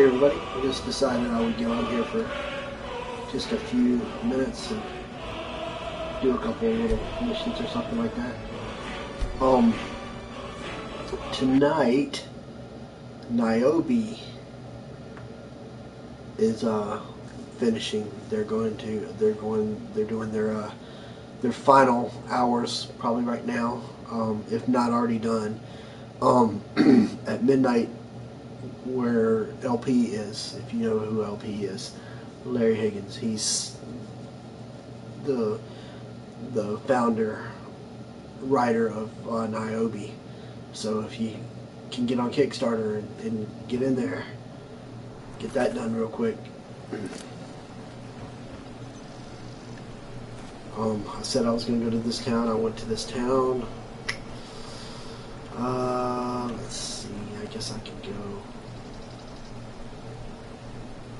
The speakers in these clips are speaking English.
Hey everybody, I just decided I would get on here for just a few minutes and do a couple little missions or something like that. Um, tonight, Niobe is uh finishing. They're going to, they're going, they're doing their uh their final hours probably right now, um, if not already done. Um, at midnight where LP is, if you know who LP is, Larry Higgins. He's the the founder, writer of uh, Niobe. So if you can get on Kickstarter and, and get in there, get that done real quick. Um, I said I was going to go to this town. I went to this town. Uh, let's see. I guess I can go.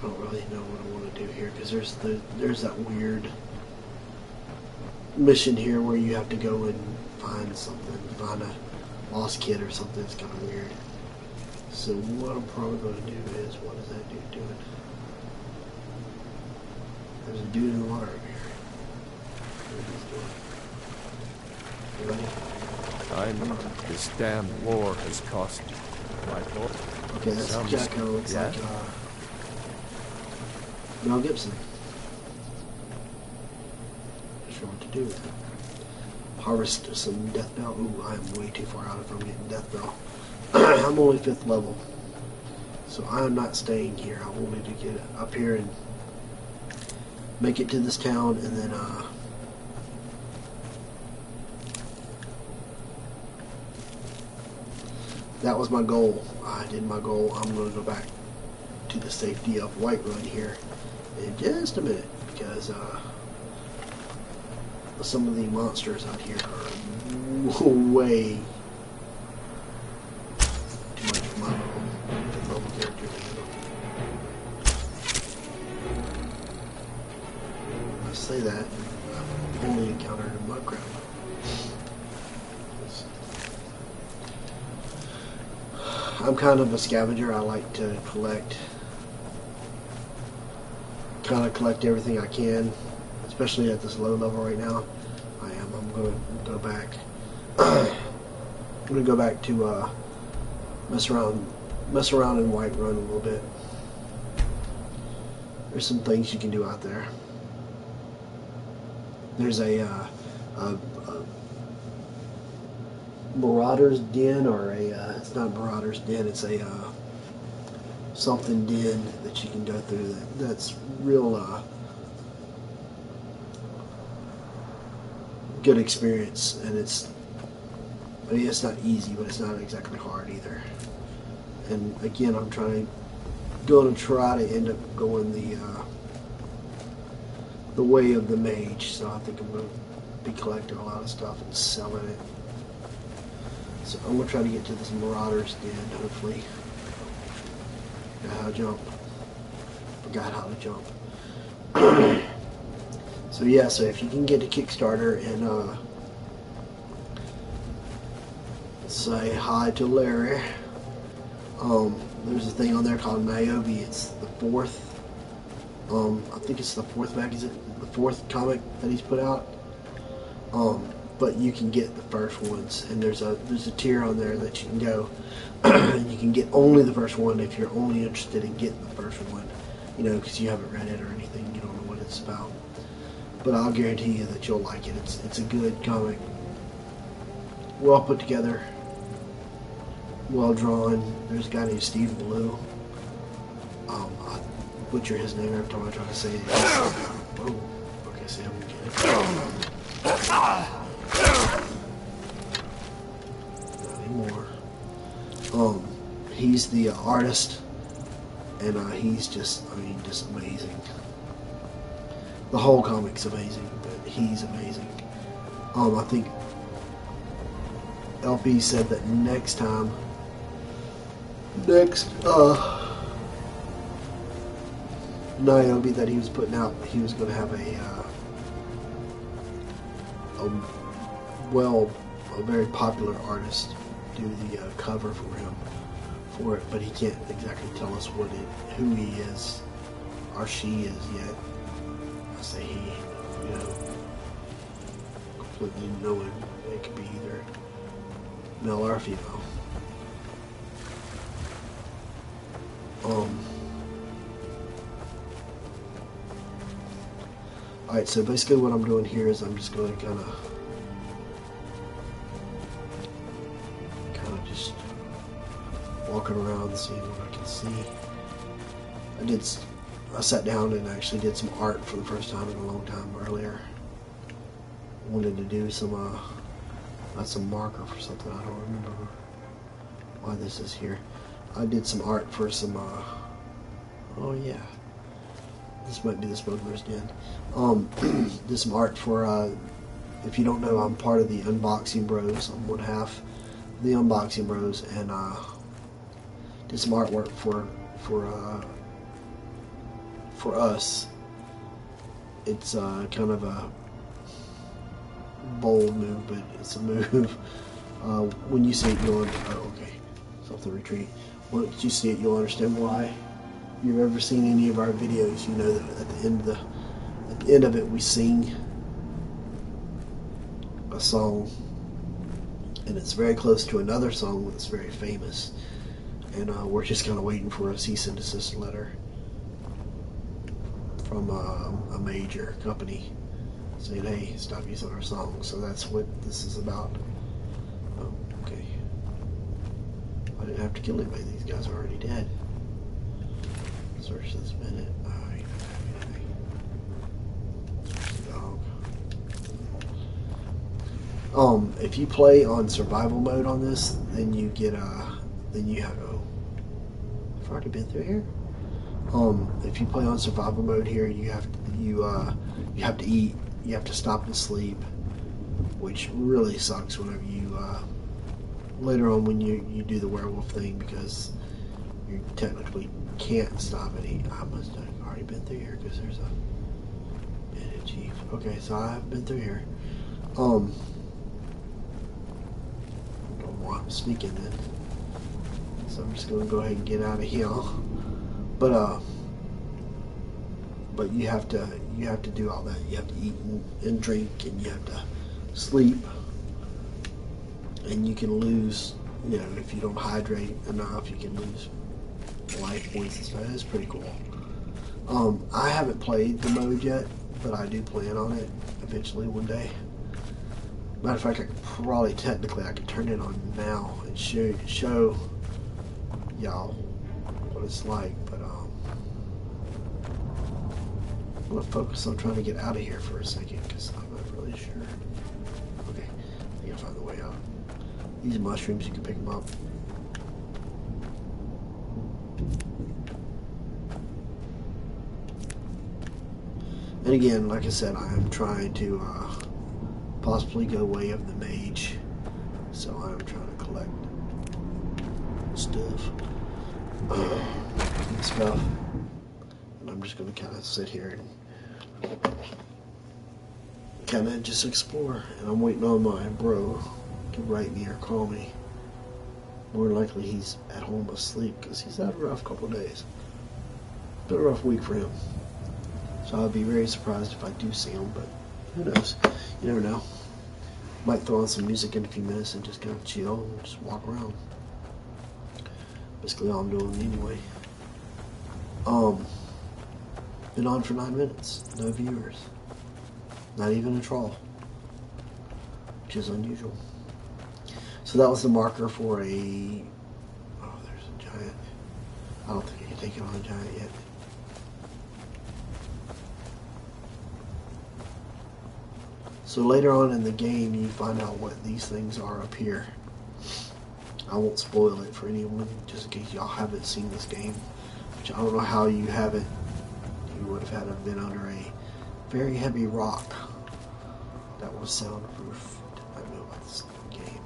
I don't really know what I want to do here because there's the there's that weird mission here where you have to go and find something, find a lost kid or something. It's kind of weird. So what I'm probably going to do is, what is that dude doing? There's a dude in the water over here. What doing. You ready? I know this damn war has cost my boy. Okay, that's Sounds- Jacko. Looks yeah. like uh, Mel Gibson. Not sure what to do with it. Harvest some death bell. Ooh, I'm way too far out if I'm getting death bell. I'm only fifth level, so I'm not staying here. I wanted to get up here and make it to this town, and then uh, that was my goal. I did my goal. I'm going to go back to the safety of Whiterun here in just a minute because uh, some of the monsters out here are way too much. I say that I've only encountered a mud crab. I'm kind of a scavenger. I like to collect, kind of collect everything I can, especially at this low level right now. I am. I'm going to go back. I'm going to go back to uh, mess around, mess around in Whiterun a little bit. There's some things you can do out there. There's a, uh, a, a Marauder's Den or a uh, it's not Marauder's Den it's a uh, something den that you can go through that that's real uh, good experience and it's I mean it's not easy but it's not exactly hard either and again I'm trying to going to try to end up going the uh, the way of the mage so I think I'm going to be collecting a lot of stuff and selling it so I'm gonna try to get to this Marauder's Den, hopefully. Got how to jump. Forgot how to jump. so yeah, so if you can get to Kickstarter and uh, say hi to Larry. Um, there's a thing on there called Niobe. It's the fourth. Um, I think it's the fourth magazine, the fourth comic that he's put out. Um, but you can get the first ones, and there's a there's a tier on there that you can go, and you can get only the first one if you're only interested in getting the first one, you know, because you haven't read it or anything, you don't know what it's about. But I'll guarantee you that you'll like it. It's it's a good comic, well put together, well drawn. There's a guy named Steve Blue. Um, I butcher his name every time I try to say it. Oh, okay, see, I'm getting anymore. Um, he's the artist, and uh, he's just, I mean, just amazing. The whole comic's amazing, but he's amazing. Um, I think LP said that next time, next, uh, Niobe that he was putting out, he was going to have a, uh, a well, a very popular artist do the uh, cover for him for it, but he can't exactly tell us what it, who he is or she is yet. I say he, you know, completely knowing it could be either male or female. Um. Alright, so basically what I'm doing here is I'm just going to kind of walking around seeing what I can see. I did I sat down and actually did some art for the first time in a long time earlier. Wanted to do some uh that's some marker for something I don't remember why this is here. I did some art for some uh oh yeah. This might be the smuggler's den. Um did some art for uh if you don't know I'm part of the unboxing bros. I'm one half the unboxing bros and uh did some artwork for for uh for us. It's uh kind of a bold move, but it's a move. Uh, when you see it, you'll oh, okay. The retreat. Once you see it, you'll understand why. If you've ever seen any of our videos, you know that at the end of the at the end of it, we sing a song, and it's very close to another song that's very famous. And uh, we're just kind of waiting for a cease and desist letter from uh, a major company saying, "Hey, stop using our song." So that's what this is about. Oh, okay. I didn't have to kill anybody. These guys are already dead. Search this minute. Um, if you play on survival mode on this, then you get uh, then you have. I've already been through here. Um, if you play on survival mode here, you have to, you uh, you have to eat, you have to stop and sleep, which really sucks whenever you uh, later on when you you do the werewolf thing because you technically can't stop and eat. I must have already been through here because there's a bandit chief. Okay, so I've been through here. Um, don't want to sneak in then. So I'm just gonna go ahead and get out of here. But uh, but you have to you have to do all that. You have to eat and, drink, and you have to sleep, and you can lose. You know, if you don't hydrate enough, you can lose life points and stuff. It's pretty cool. Um, I haven't played the mode yet, but I do plan on it eventually one day. Matter of fact, I could probably technically I could turn it on now and show show y'all what it's like, but um, I'm gonna focus on trying to get out of here for a second because I'm not really sure. Okay, I think I found the way out. These mushrooms, you can pick them up. And again, like I said, I am trying to uh, possibly go way of the mage, so I'm trying to collect stuff and stuff. And I'm just going to kind of sit here and kind of just explore. And I'm waiting on my bro to write me or call me. More likely he's at home asleep because he's had a rough couple days. Been a rough week for him. So I'd be very surprised if I do see him, but who knows? You never know. Might throw on some music in a few minutes and just kind of chill and just walk around basically all I'm doing anyway. Um, been on for nine minutes, no viewers, not even a troll, which is unusual. So that was the marker for a. Oh, there's a giant. I don't think I can take it on a giant yet. So later on in the game, you find out what these things are up here. I won't spoil it for anyone, just in case y'all haven't seen this game. Which I don't know how you haven't. You would have had to have been under a very heavy rock that was soundproof. I know about this game.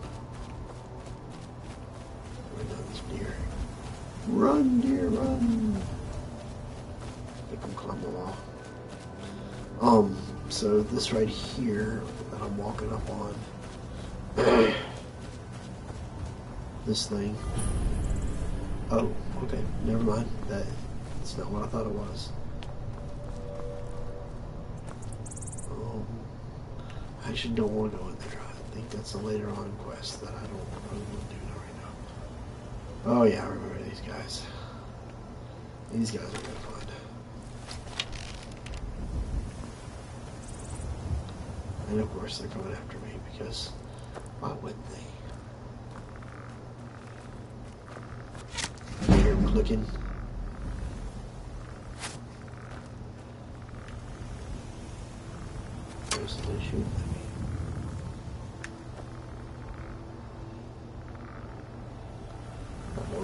Run this deer. Run, deer, run! Make them climb the wall. Um, so this right here that I'm walking up on. this thing Oh, okay. Never mind. That's not what I thought it was. Um, I actually don't want to go in there. I think that's a later on quest that I don't really want to do right now. Oh yeah, I remember these guys. These guys are good fun. And of course they're coming after me because why wouldn't they?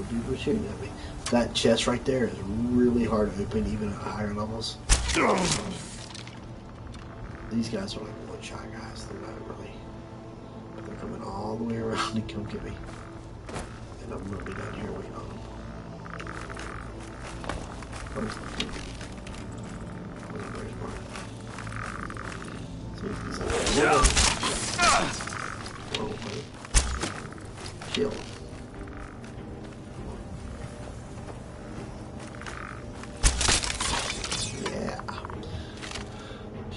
People shooting at me. That chest right there is really hard to open even at higher levels. These guys are like one shot guys. They're not really. They're coming all the way around to come get me. And I'm gonna be down here waiting on them.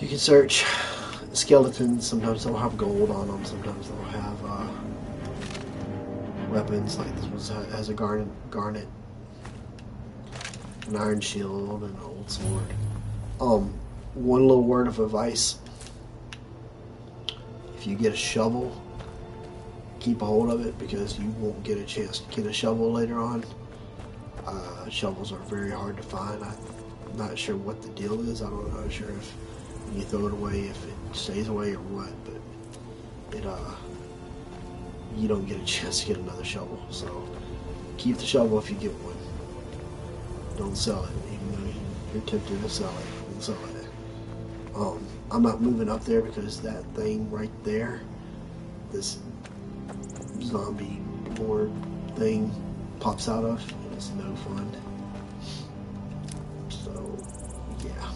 You can search skeletons. Sometimes they'll have gold on them. Sometimes they'll have uh, weapons. Like this one has a garnet, garnet, an iron shield, and an old sword. Um, one little word of advice: if you get a shovel, keep a hold of it because you won't get a chance to get a shovel later on. Uh, shovels are very hard to find. I'm not sure what the deal is. I don't know sure if you throw it away if it stays away or what, but it uh you don't get a chance to get another shovel. So keep the shovel if you get one. Don't sell it, even though you're tempted to sell it. Don't sell it. Um, I'm not moving up there because that thing right there, this zombie board thing pops out of. and It's no fun. So yeah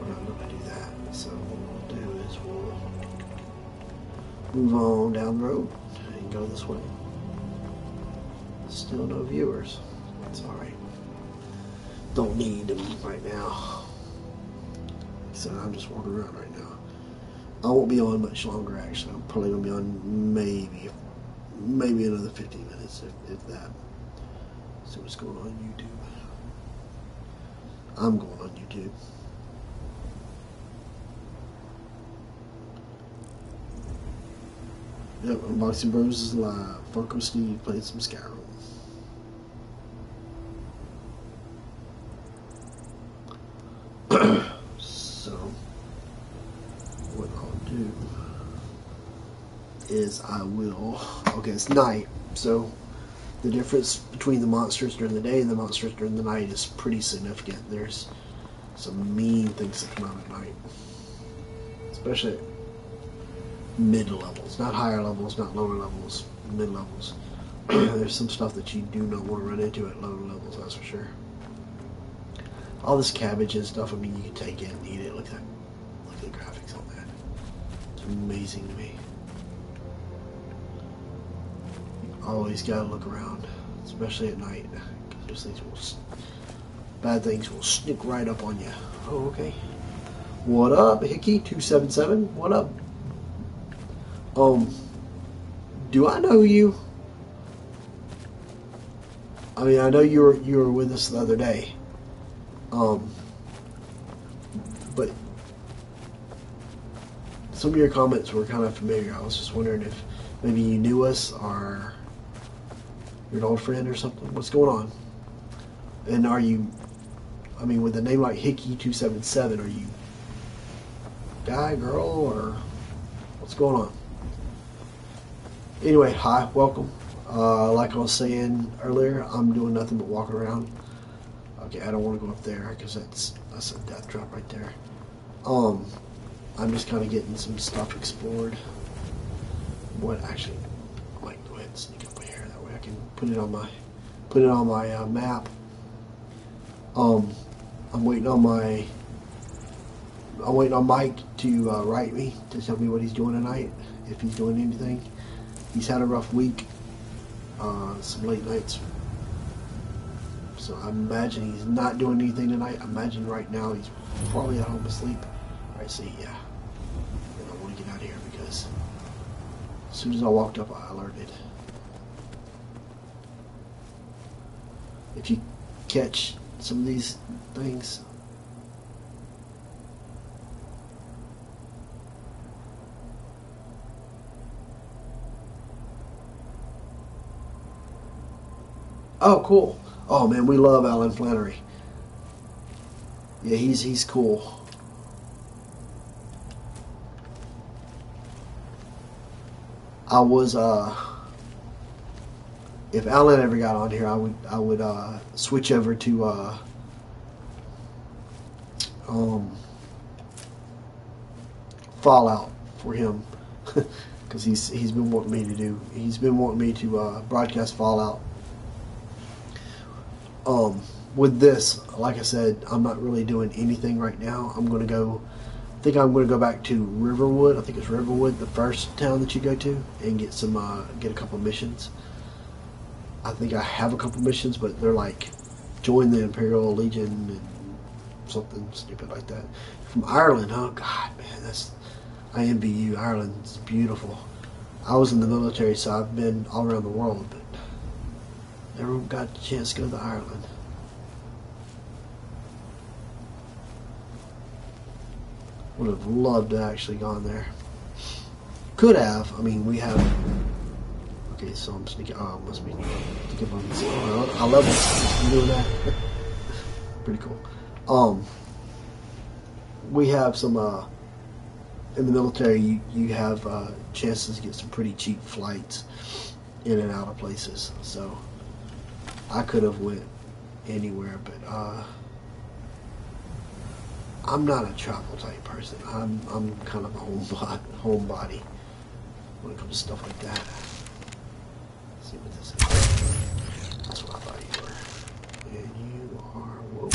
we're not going to do that. So what we'll do is we'll move on down the road and go this way. Still no viewers. Don't need them right now. So I'm just walking around right now. I won't be on much longer. Actually, I'm probably gonna be on maybe, maybe another 15 minutes, if, if that. See what's going on YouTube. I'm going on YouTube. Yep, Unboxing Bros is live. Funko Steve played some Skyrim. so, what I'll do is I will. Okay, it's night, so the difference between the monsters during the day and the monsters during the night is pretty significant. There's some mean things that come out at night, especially mid levels, not higher levels, not lower levels, mid levels. There's some stuff that you do not want to run into at lower levels, that's for sure. All this cabbage and stuff, I mean, you can take it and eat it. Look at. Look at the graphics on that. It's amazing to me. Always gotta look around, especially at night. 'cause Those things will, bad things will sneak right up on you. Oh, okay. What up, Hickey277? What up? Um, do I know you? I mean, I know you were you were with us the other day. Um, but some of your comments were kind of familiar. I was just wondering if maybe you knew us or you're an old friend or something. What's going on? And are you? I mean, with a name like Hickey277, are you guy, girl, or what's going on? Anyway, hi, welcome. Uh, like I was saying earlier, I'm doing nothing but walking around. Okay, I don't want to go up there because that's that's a death drop right there. Um, I'm just kind of getting some stuff explored. What actually? I might go ahead and sneak up here. That way I can put it on my put it on my uh, map. Um, I'm waiting on my. I'm waiting on Mike to uh, write me to tell me what he's doing tonight, if he's doing anything. He's had a rough week. Uh, some late nights So I imagine he's not doing anything tonight. I imagine right now he's probably at home asleep. I see, yeah. And I want to get out of here because as soon as I walked up, I alerted. If you catch some of these things, Oh, cool. Oh man, we love Alan Flannery. Yeah, he's he's cool. I was uh if Alan ever got on here, I would I would uh switch over to uh um Fallout for him because he's he's been wanting me to do he's been wanting me to uh, broadcast Fallout um, with this, like I said, I'm not really doing anything right now. I'm going to go, I think I'm going to go back to Riverwood. I think it's Riverwood, the first town that you go to, and get some, uh, get a couple missions. I think I have a couple missions, but they're like join the Imperial Legion and something stupid like that. From Ireland, oh God, man, that's I envy you. Ireland's beautiful. I was in the military, so I've been all around the world, but Never got a chance to go to Ireland. Would have loved to actually gone there. Could have. I mean, we have. Okay, so I'm sneaking. Oh, must be sneaking on this. Oh, I love it. I'm doing that. Pretty cool. Um, we have some. Uh, in the military, you you have uh, chances to get some pretty cheap flights in and out of places. So I could have went anywhere, but uh, I'm not a travel type person. I'm I'm kind of a homebody, homebody when it comes to stuff like that. See what this is. That's what I thought you were. And you are whoa,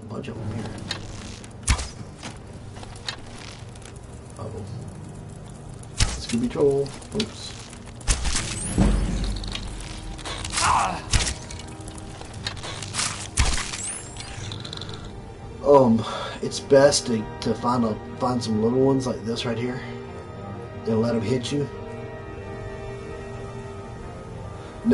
a bunch of them here. Uh oh. Scooby Troll. Oops. um, it's best to, to find a find some little ones like this right here and let them hit you.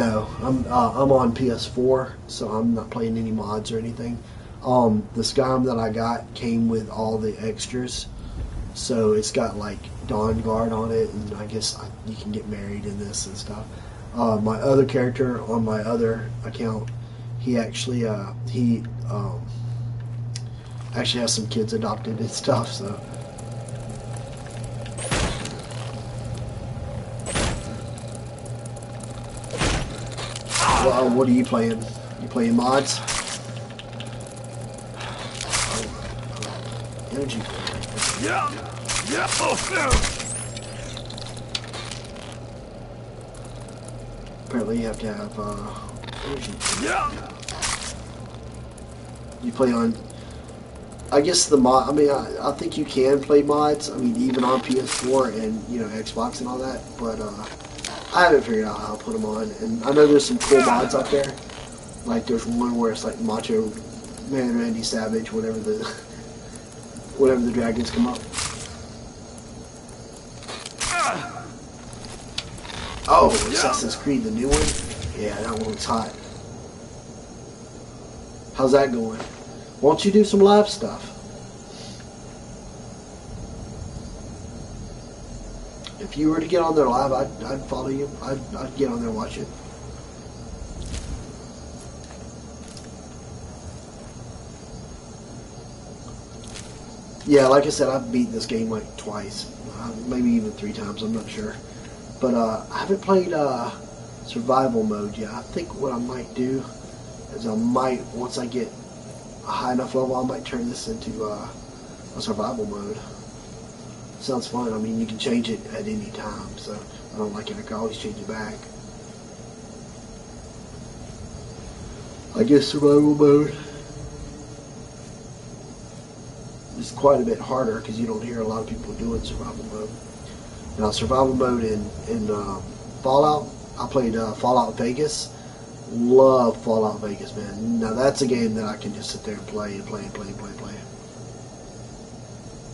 No, I'm uh, I'm on PS4, so I'm not playing any mods or anything. Um, the Skyrim that I got came with all the extras, so it's got like Dawnguard on it, and I guess I, you can get married in this and stuff. Uh, my other character on my other account, he actually uh, he um, actually has some kids adopted and stuff, so. Well, what are you playing? You playing mods? Oh, energy. Yeah. Yeah. Oh, Apparently, you have to have uh, energy. Yeah. You play on I guess the mod. I mean, I, I, think you can play mods. I mean, even on PS4 and you know Xbox and all that. But uh, I haven't figured out how to put them on. And I know there's some cool mods out there. Like there's one where it's like Macho Man Randy Savage, whatever the whatever the dragons come up. Ah. Oh, Assassin's Creed, the new one. Yeah, that one looks hot. How's that going? Won't you do some live stuff? If you were to get on there live, I'd, I'd follow you. I'd, I'd get on there and watch it. Yeah, like I said, I've beat this game like twice, uh, maybe even three times. I'm not sure, but uh, I haven't played uh, survival mode yet. I think what I might do is I might once I get a high enough level, I might turn this into uh, a survival mode. Sounds fun. I mean, you can change it at any time, so I don't like it. I can always change it back. I guess survival mode is quite a bit harder because you don't hear a lot of people doing survival mode. Now, survival mode in in um, Fallout, I played uh, Fallout Vegas. love Fallout Vegas, man. Now that's a game that I can just sit there and play and play and play and play and play.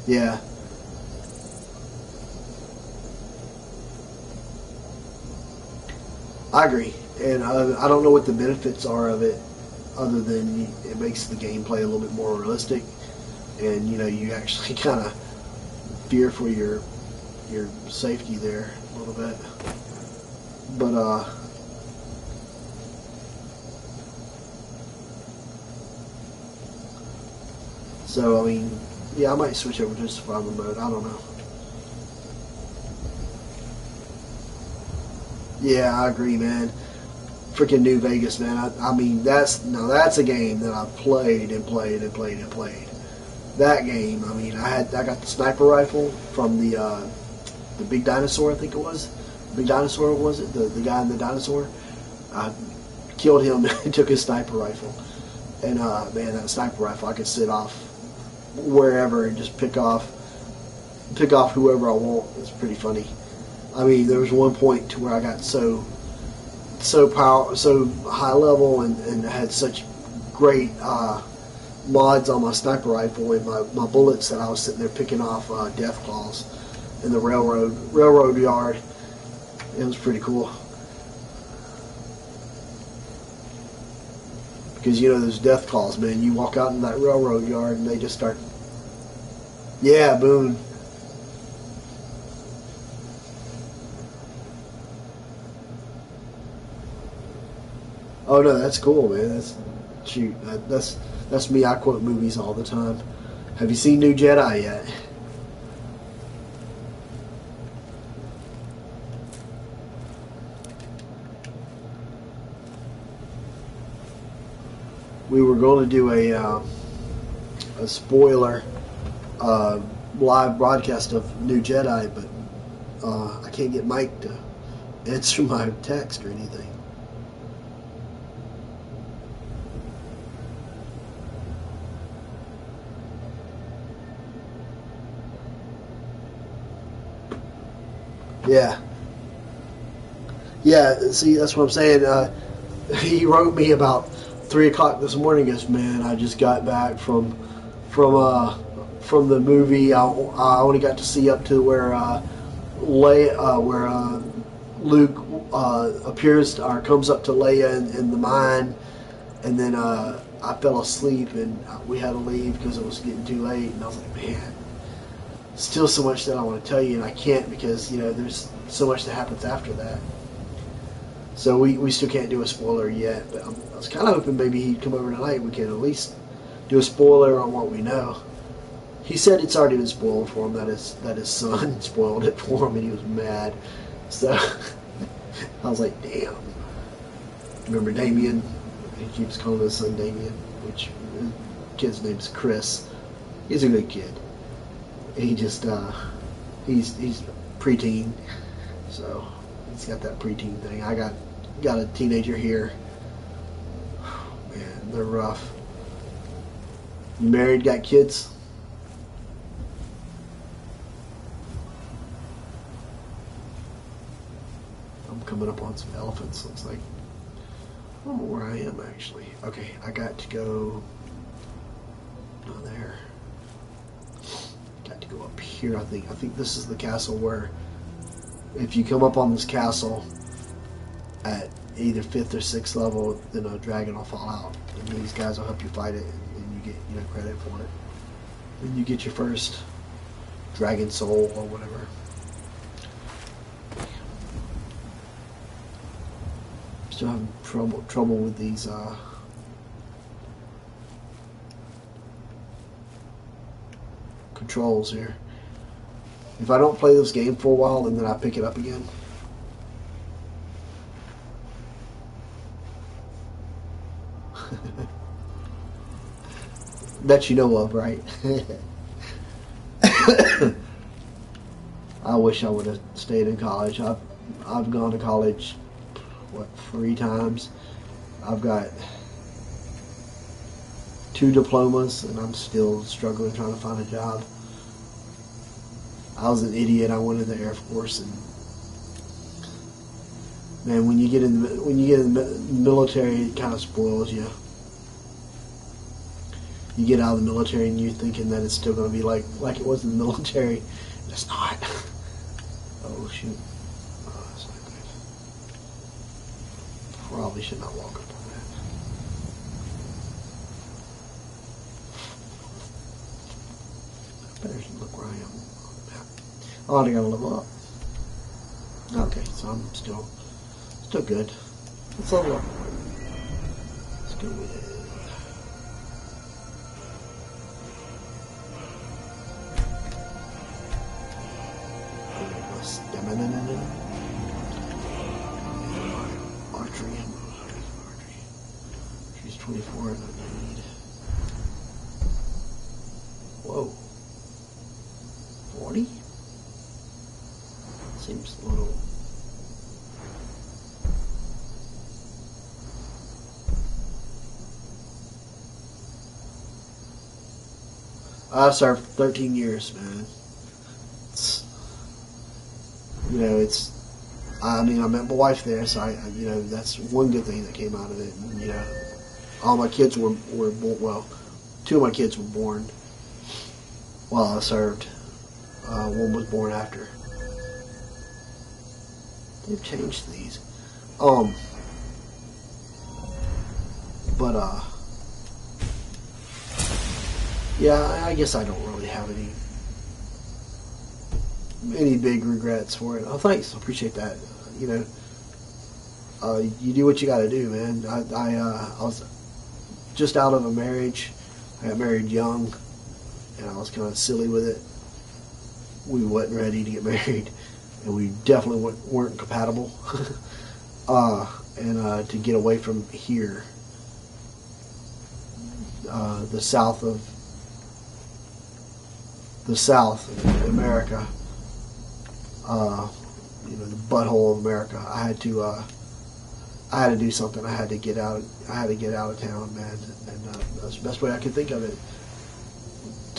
Yeah. I agree, and uh, I don't know what the benefits are of it, other than it makes the gameplay a little bit more realistic, and you know you actually kind of fear for your your safety there a little bit. But uh, so I mean, yeah, I might switch over to survival mode. I don't know. Yeah, I agree, man. Freaking New Vegas, man. I, I mean, that's now that's a game that I've played and played and played and played. That game, I mean, I had I got the sniper rifle from the uh, the big dinosaur, I think it was. Big dinosaur was it? The the guy in the dinosaur. I killed him and took his sniper rifle. And uh, man, that sniper rifle, I could sit off wherever and just pick off pick off whoever I want. It's pretty funny. I mean, there was one point to where I got so so power, so high level, and, and had such great uh, mods on my sniper rifle and my, my bullets that I was sitting there picking off uh, death claws in the railroad railroad yard. It was pretty cool. Because you know those death claws, man. You walk out in that railroad yard and they just start. Yeah, boom. Oh no, that's cool, man. That's shoot. That, that's that's me. I quote movies all the time. Have you seen New Jedi yet? We were going to do a uh, a spoiler uh, live broadcast of New Jedi, but uh, I can't get Mike to answer my text or anything. Yeah. Yeah, see, that's what I'm saying. Uh, he wrote me about three o'clock this morning. Goes, man, I just got back from from uh, from the movie. I, I only got to see up to where uh, uh, where uh, Luke uh, appears to, or comes up to Leia in, in the mine, and then uh, I fell asleep and we had to leave because it was getting too late. And I was like, man, still so much that I want to tell you, and I can't because you know there's so much that happens after that. So we, we still can't do a spoiler yet, but I'm, i was kind of hoping maybe he'd come over tonight. We can at least do a spoiler on what we know. He said it's already been spoiled for him. That his that his son spoiled it for him, and he was mad. So I was like, damn. Remember Damien? He keeps calling his son Damien, which his kid's name's Chris. He's a good kid he just uh, he's he's preteen, so he's got that preteen thing. I got got a teenager here. Man, they're rough. You married? Got kids? I'm coming up on some elephants. Looks like. I don't know where I am actually. Okay, I got to go. Not there here, I think. I think this is the castle where if you come up on this castle at either fifth or sixth level, then a dragon will fall out. And these guys will help you fight it and you get you know credit for it. And you get your first dragon soul or whatever. Still having trouble trouble with these uh controls here. If I don't play this game for a while and then I pick it up again, that you know of, right? I wish I would have stayed in college. I've I've gone to college what three times. I've got two diplomas and I'm still struggling trying to find a job. I was an idiot. I went in the Air Force and Man, when you get in the when you get in the military, it kind of spoils you. You get out of the military and you're thinking that it's still going to be like like it was in the military. It's not. Oh shoot! Oh, that's not good. Probably should not walk up on that. Better look where I am on the map. Oh, I gotta level up. Okay, so I'm still still good. Let's level up. Let's go with stamina. I served 13 years, man. It's, you know, it's. I mean, I met my wife there, so I, you know, that's one good thing that came out of it. And, you know, all my kids were were born. Well, two of my kids were born while I served. Uh, one was born after. They've changed these. Um. But uh. Yeah, I- guess I don't really have any any big regrets for it. Oh, thanks. I appreciate that. You know, uh, you do what you got to do, man. I I, uh, I was just out of a marriage. I got married young, and I was kind of silly with it. We wasn't ready to get married, and we definitely weren't, weren't compatible. uh, and uh, to get away from here, uh, the south of the South America, uh, you know, the butthole of America. I had to, uh, I had to do something. I had to get out. I had to get out of town, man, and uh, that's the best way I could think of it.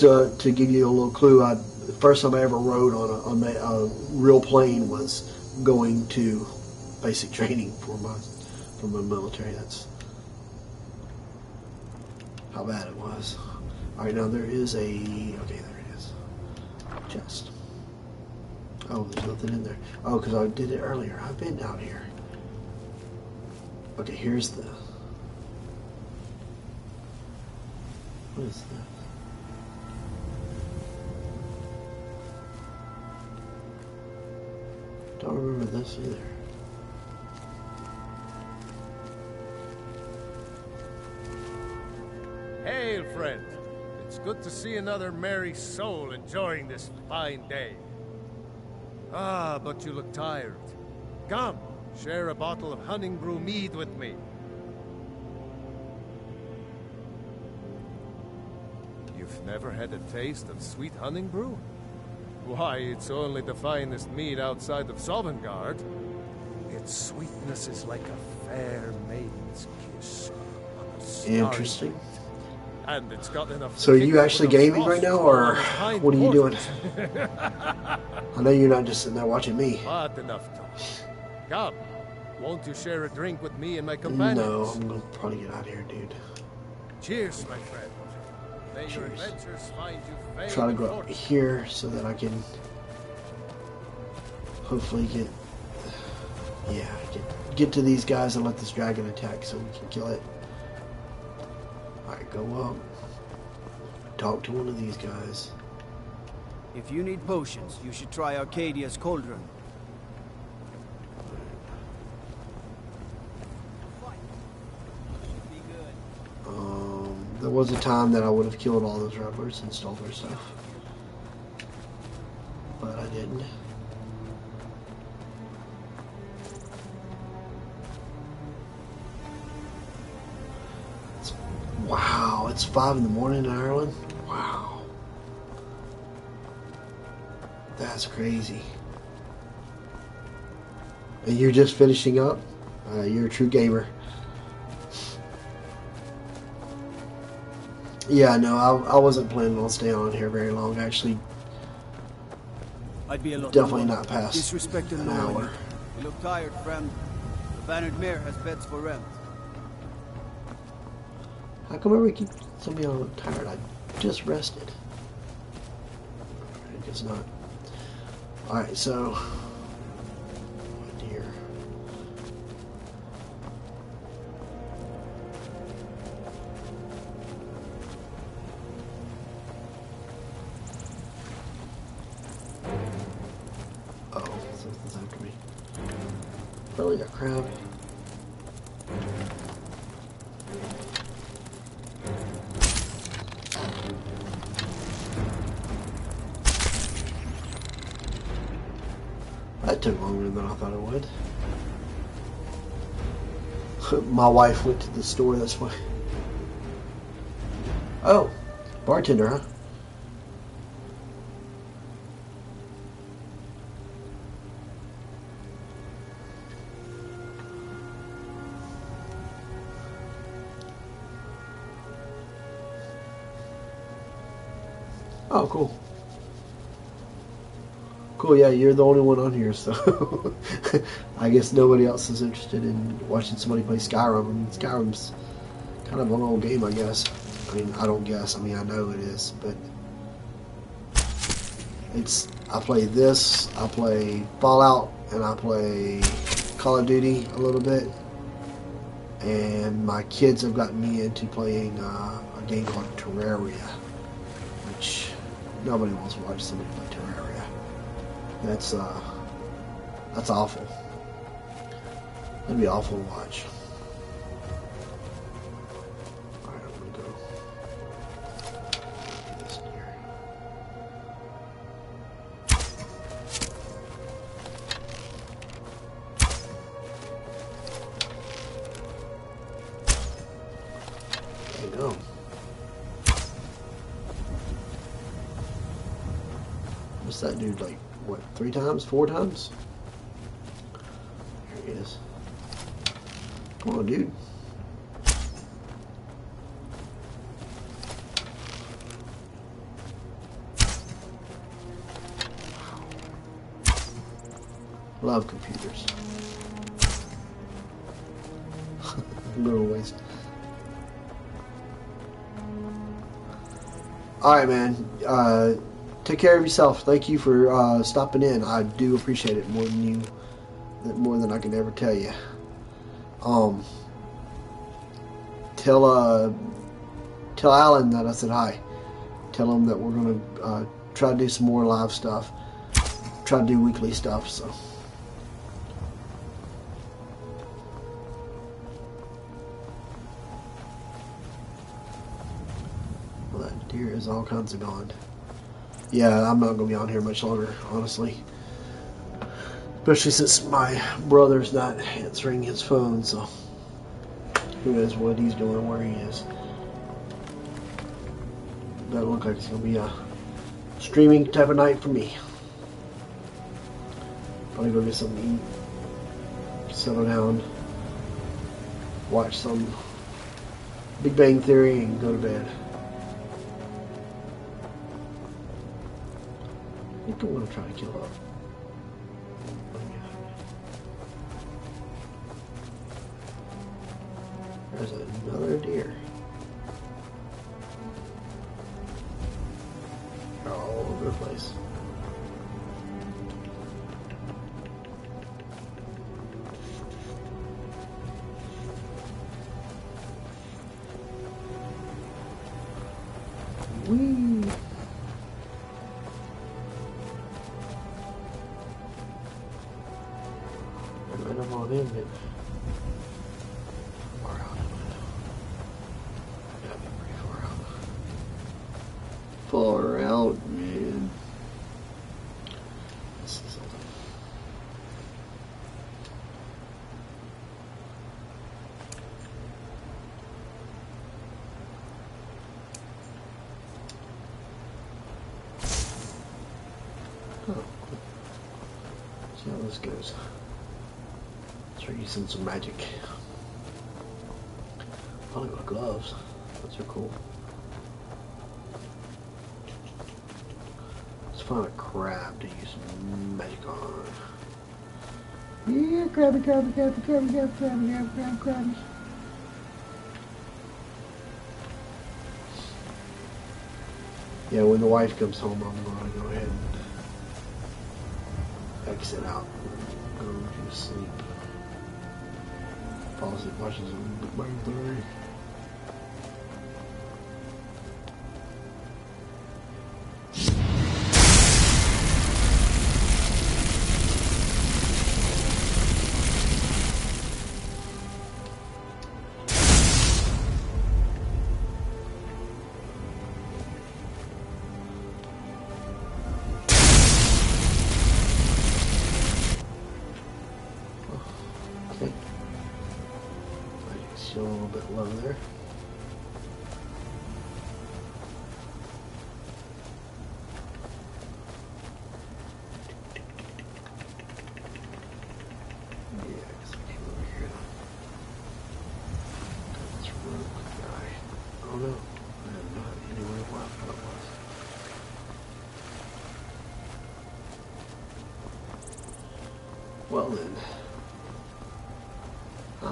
To to give you a little clue, I, the first time I ever rode on a, on a, a real plane was going to basic training for my for my military. That's how bad it was. All right, now there is a okay. There. Chest. Oh, there's nothing in there. Oh, because I did it earlier. I've been down here. Okay, here's the. What is that? Don't remember this either. Hail, friend. It's good to see another merry soul enjoying this fine day. Ah, but you look tired. Come, share a bottle of Honningbrew mead with me. You've never had a taste of sweet Honningbrew? Why, it's only the finest mead outside of Sovngarde. Its sweetness is like a fair maiden's kiss. on a Interesting. night. And it's got enough. So are you actually gaming right now, or what are you doing? I know you're not just sitting there watching me. But enough talk. Come, won't you share a drink with me and my companions? No, I'm gonna probably get out of here, dude. Cheers, my friend. May Cheers. adventures find you Try to go up here so that I can hopefully get yeah get get to these guys and let this dragon attack so we can kill it. All right, go up. Talk to one of these guys. If you need potions, you should try Arcadia's Cauldron. Should be good. Um, there was a time that I would have killed all those rebels and stole their stuff, but I didn't. It's five in the morning in Ireland. Wow, that's crazy. And you're just finishing up. Uh, you're a true gamer. Yeah, no, I, I wasn't planning on staying on here very long. Actually, I'd be a lot Definitely more not past Disrespect and an no hour. You look tired, friend. The Bannered Mare has beds for rent. How come everybody keeps telling me I'm tired? I just rested. I guess not. Alright, so. My wife went to the store this way. Oh, bartender, huh? Oh, cool. Cool, yeah, you're the only one on here, so I guess nobody else is interested in watching somebody play Skyrim. I mean, Skyrim's kind of an old game, I guess. I mean, I don't guess. I mean, I know it is, but it's. I play this, I play Fallout, and I play Call of Duty a little bit. And my kids have gotten me into playing uh, a game called Terraria, which nobody wants to watch somebody play. That's uh, that's awful. That'd be awful to watch. Three times? Four times? There he is. Come on, dude. Love computers. Little waste. All right, man. Uh, take care of yourself. Thank you for uh, stopping in. I do appreciate it more than you, more than I can ever tell you. Um, tell uh, tell Alan that I said hi. Tell him that we're gonna uh, try to do some more live stuff. Try to do weekly stuff. So. Well, that deer is all kinds of gone. Yeah, I'm not gonna be on here much longer, honestly. Especially since my brother's not answering his phone, so who knows what he's doing, where he is. Doesn't look like it's gonna be a streaming type of night for me. Probably go get something to eat, settle down, watch some Big Bang Theory, and go to bed. I want to try to kill up. Using some magic. Probably my gloves. Those are cool. Let's find a crab to use some magic on. Yeah, crabby, crabby, crabby, crabby, crabby, crabby, crabby, crabby, crabby. Yeah, when the wife comes home, I'm gonna go ahead and exit out. Go to sleep policy questions.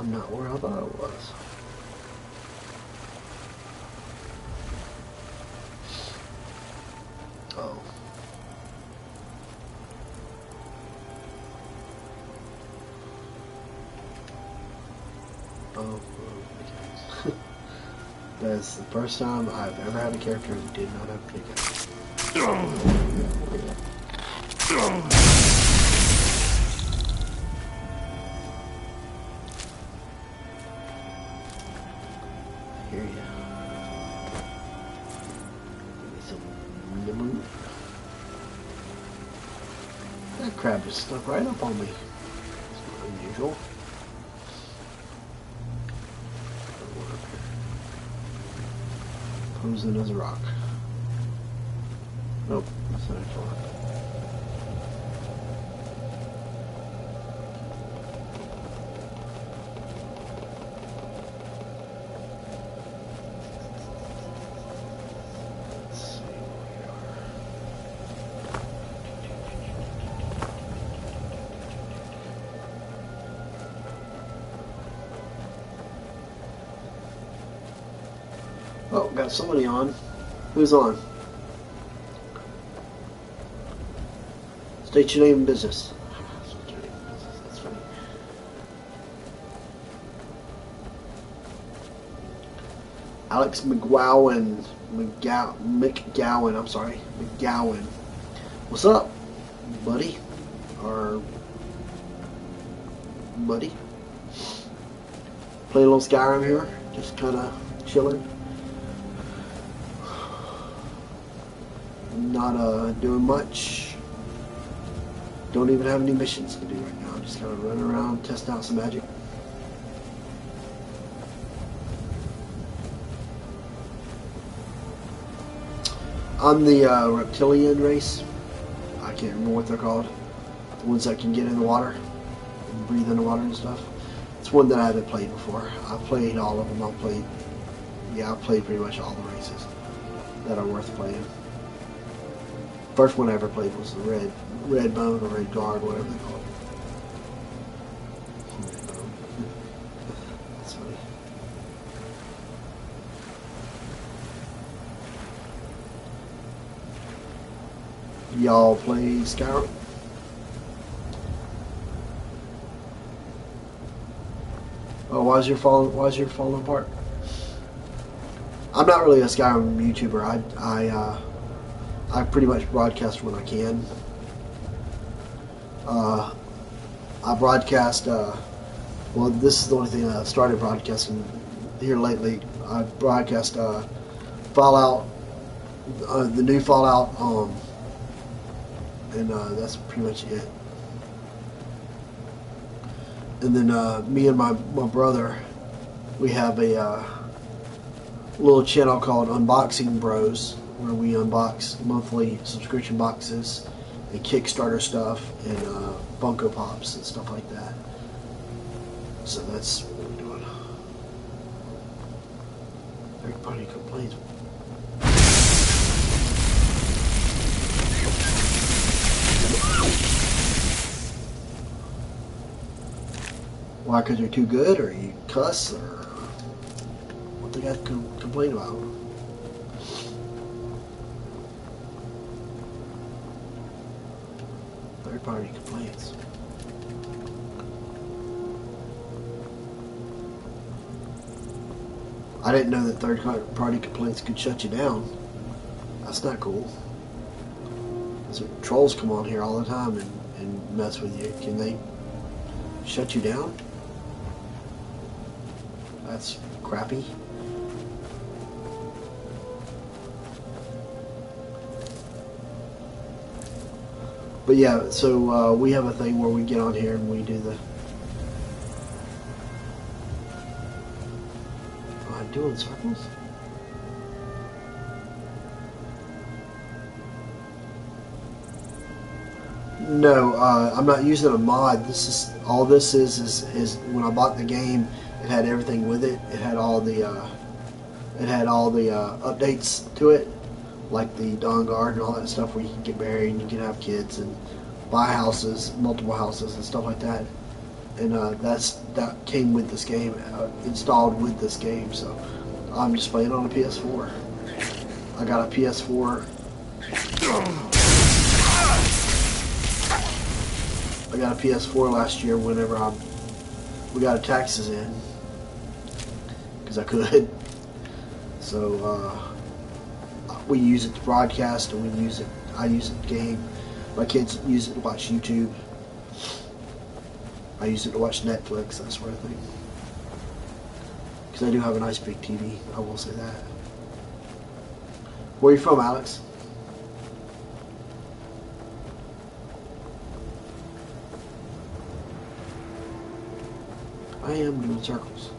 I'm not where I thought I was. Oh. Oh. That's the first time I've ever had a character who did not have pickaxe. just stuck right up on me. It's not unusual. Posing as a rock. Nope, that's not a rock. Let's see where we are. Oh, got somebody on. Who's on? State your name and business. Alex McGowan. McGow- McGowan, I'm sorry. McGowan. What's up, buddy? Or buddy? Play a little Skyrim here. Just kind of chilling. Not uh, doing much. Don't even have any missions to do right now. Just kind of running around, testing out some magic. I'm the uh, reptilian race. I can't remember what they're called. The ones that can get in the water and breathe in the water and stuff. It's one that I haven't played before. I've played all of them. I've played, yeah, I've played pretty much all the races that are worth playing. First one I ever played was the red, red bone or Redguard, whatever they call it. Red bone. That's funny. Y'all play Skyrim? Oh, why's your falling? Why's your falling apart? I'm not really a Skyrim YouTuber. I I uh, I pretty much broadcast when I can. Uh, I broadcast. Uh, well, this is the only thing I've started broadcasting here lately. I broadcast uh, Fallout, uh, the new Fallout, um, and uh, that's pretty much it. And then uh, me and my, my brother, we have a little channel called Unboxing Bros, where we unbox monthly subscription boxes and Kickstarter stuff and uh, Funko Pops and stuff like that. So that's what we're doing. Everybody complains. Why? Because they're too good, or you cuss, or what they got to complain about? Third party complaints. I didn't know that third party complaints could shut you down. That's not cool. So trolls come on here all the time and, and mess with you. Can they shut you down? That's crappy. But yeah, so uh, we have a thing where we get on here and we do the. Am I doing circles? No, uh, I'm not using a mod. This is all this is is is when I bought the game, it had everything with it. It had all the uh, it had all the uh, updates to it, like the Dawnguard and all that stuff, where you can get married and you can have kids and buy houses, multiple houses and stuff like that. And uh, that's that came with this game, uh, installed with this game. So I'm just playing on a PS4. I got a PS4. I got a PS4 last year whenever I we got a taxes in because I could. So uh, we use it to broadcast, and we use it. I use it to game. My kids use it to watch YouTube. I use it to watch Netflix, that sort of thing. Because I do have a nice big TV. I will say that. Where are you from, Alex? I am doing circles.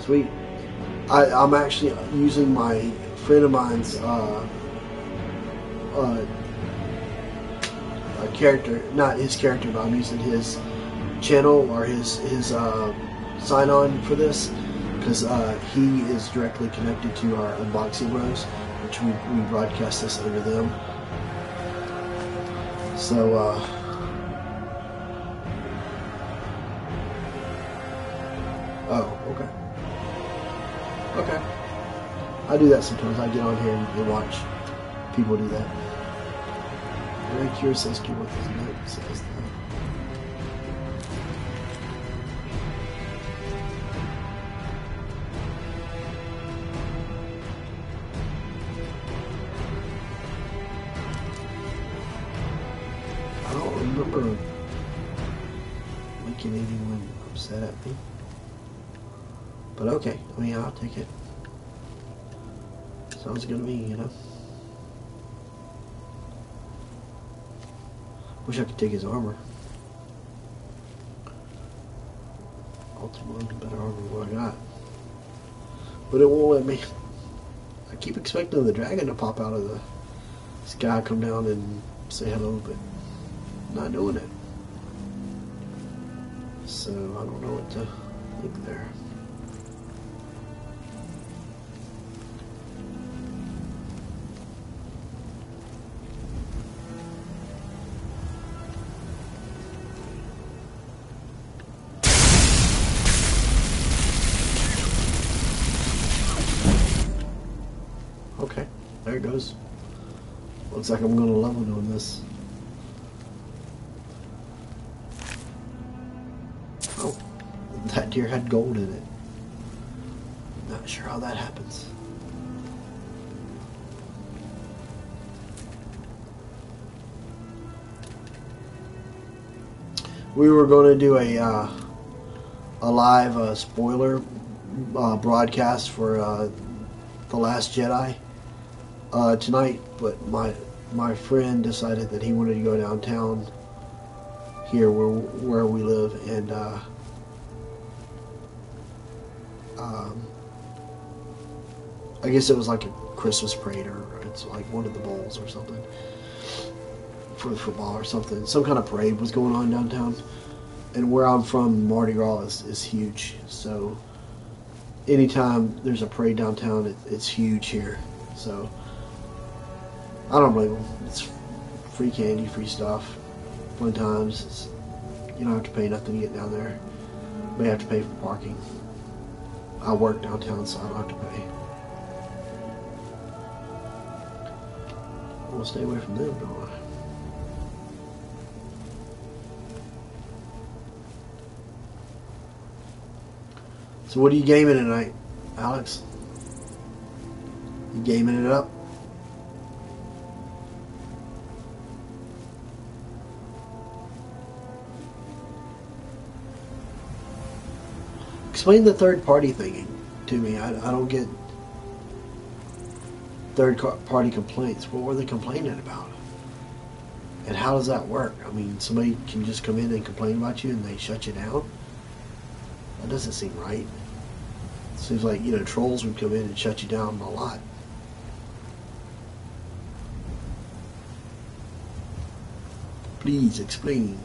Sweet. I, I'm actually using my friend of mine's uh, uh, character, not his character, but I'm using his channel or his his uh, sign on for this because uh, he is directly connected to our unboxing bros, which we, we broadcast this under them. So uh, oh okay okay I do that sometimes. I get on here and, watch people do that. Very curious as to what this note says. Though. Upset at me. But okay, I mean, I'll take it. Sounds good to me, you know. Wish I could take his armor. Ultimately, better armor than what I got. But it won't let me. I keep expecting the dragon to pop out of the sky, come down and say hello, but not doing it. So I don't know what to think there. Okay, there it goes. Looks like I'm gonna level doing this. That had gold in it. Not sure how that happens. We were going to do a uh, a live uh, spoiler uh, broadcast for uh, the Last Jedi uh, tonight, but my my friend decided that he wanted to go downtown here where where we live and. Um, I guess it was like a Christmas parade or it's like one of the bowls or something for the football or something. Some kind of parade was going on downtown. And where I'm from, Mardi Gras is, is huge. So anytime there's a parade downtown, it, it's huge here. So I don't blame them. It's free candy, free stuff, fun times. It's, you don't have to pay nothing to get down there. May have to pay for parking. I work downtown, so I don't have to pay. I want to stay away from them, don't I? So what are you gaming tonight, Alex? You gaming it up? Explain the third party thing to me. I, I don't get third party complaints. What were they complaining about? And how does that work? I mean, somebody can just come in and complain about you and they shut you down? That doesn't seem right. Seems like, you know, trolls would come in and shut you down a lot. Please explain.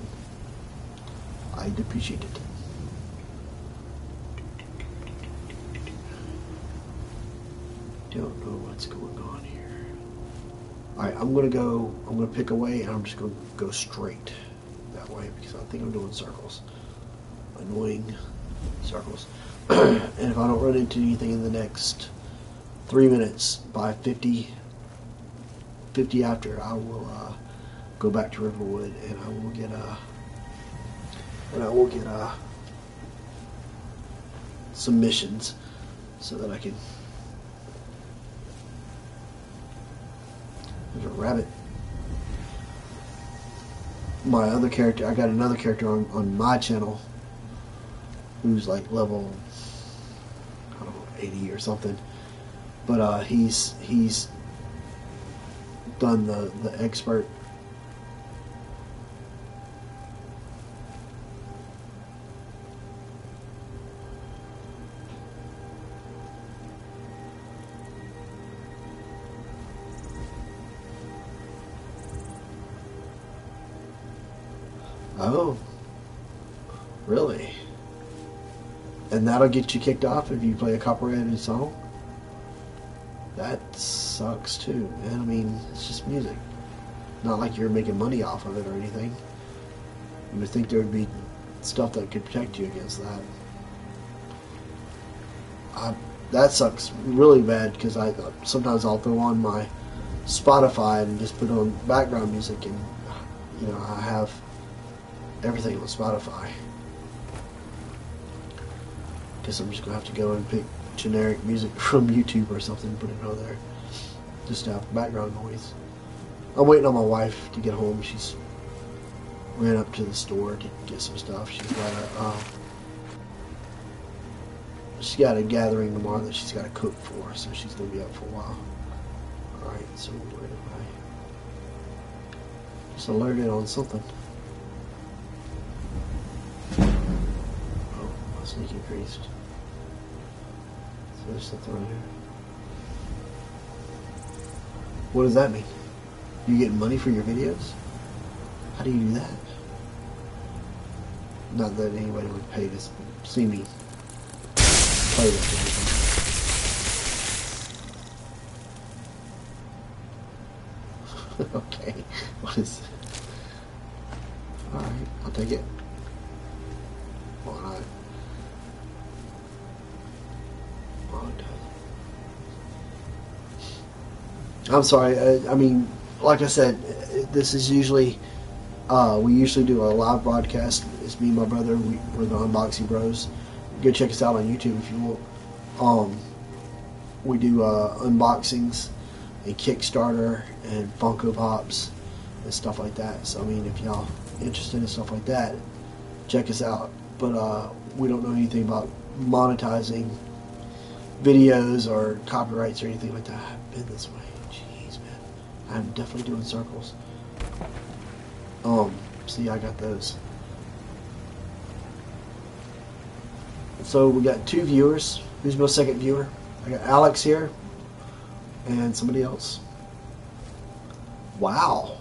I'd appreciate it. Don't know what's going on here. Alright, I'm gonna go, I'm gonna pick away and I'm just gonna go straight that way because I think I'm doing circles. Annoying circles. and if I don't run into anything in the next three minutes by 50, 50 after, I will uh, go back to Riverwood and I will get a, and I will get a, some missions so that I can. There's a rabbit. My other character, I got another character on, on my channel who's like level I don't know 80 or something but uh, he's he's done the the expert that'll get you kicked off if you play a copyrighted song. That sucks too, man. I mean, it's just music. Not like you're making money off of it or anything. You would think there would be stuff that could protect you against that. I, that sucks really bad because I uh, sometimes I'll throw on my Spotify and just put on background music and you know I have everything on Spotify. Guess I'm just gonna have to go and pick generic music from YouTube or something and put it on there. Just to have background noise. I'm waiting on my wife to get home. She's ran up to the store to get some stuff. She's got a uh, she's got a gathering tomorrow that she's got to cook for, so she's gonna be up for a while. All right, so where do I just alerted on something? Oh, my sneak increased. So there's something on here. What does that mean? You get money for your videos? How do you do that? Not that anybody would pay to see me play with anything. okay, what is? All right, I'll take it. I'm sorry. I, I mean, like I said, uh, this is usually uh, we usually do a live broadcast. It's me and my brother. We, we're the Unboxing Bros. Go check us out on YouTube if you want. Um, we do uh, unboxings and Kickstarter and Funko Pops and stuff like that. So I mean, if y'all interested in stuff like that, check us out. But uh, we don't know anything about monetizing videos or copyrights or anything like that. I've been this way. I'm definitely doing circles. Um, see, I got those. So we got two viewers. Who's my second viewer? I got Alex here and somebody else. Wow.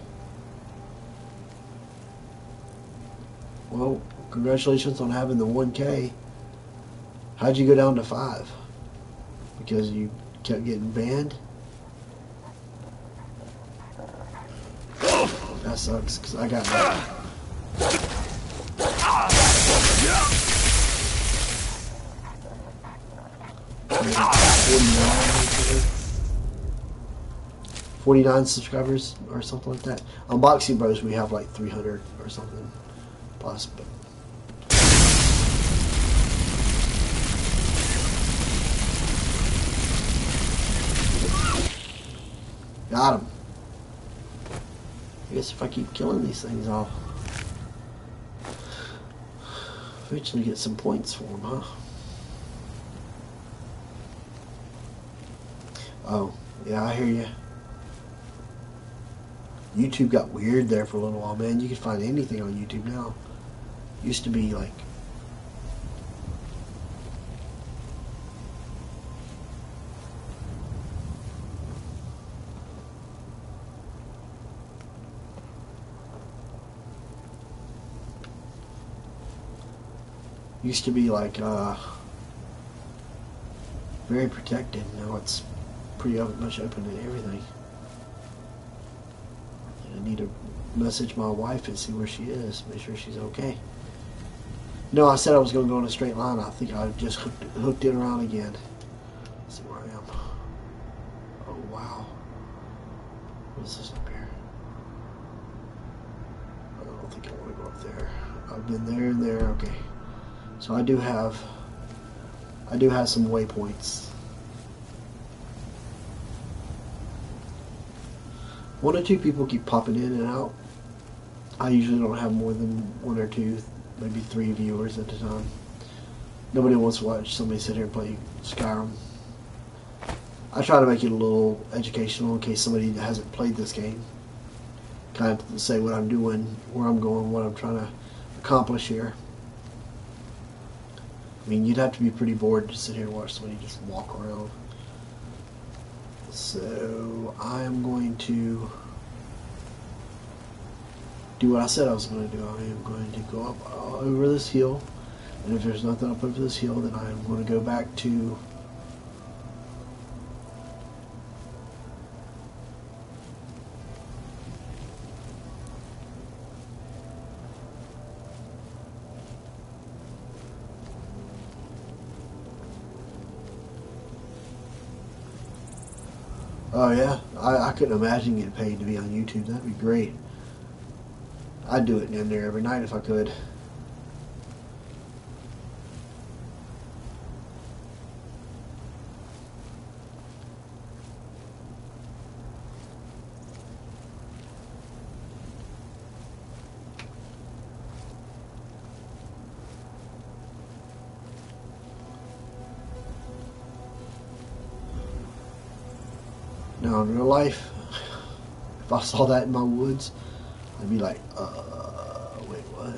Well, congratulations on having the 1K. How'd you go down to 5? Because you kept getting banned? That sucks, because I got that. 49 subscribers or something like that. Unboxing Bros, we have like 300 or something plus. But got him. I guess if I keep killing these things, I'll eventually get some points for them, huh? Oh, yeah, I hear you. YouTube got weird there for a little while, man. You can find anything on YouTube now. Used to be like used to be like uh very protected. Now it's pretty much open to everything. I need to message my wife and see where she is, make sure she's okay. No, I said I was going to go in a straight line. I think I just hooked, hooked it around again. Let's see where I am. Oh, wow. What is this up here? I don't think I want to go up there. I've been there and there. Okay. So I do have, I do have some waypoints. one or two people keep popping in and out. I usually don't have more than one or two, maybe three viewers at a time. Nobody wants to watch somebody sit here and play Skyrim. I try to make it a little educational in case somebody hasn't played this game. Kind of say what I'm doing, where I'm going, what I'm trying to accomplish here. I mean, you'd have to be pretty bored to sit here and watch somebody just walk around. So I am going to do what I said I was going to do. I am going to go up uh, over this hill, and if there's nothing up over this hill, then I am going to go back to Oh yeah, I, I couldn't imagine getting paid to be on YouTube. That'd be great. I'd do it in there every night if I could. Now, in real life, if I saw that in my woods, I'd be like, uh, wait, what?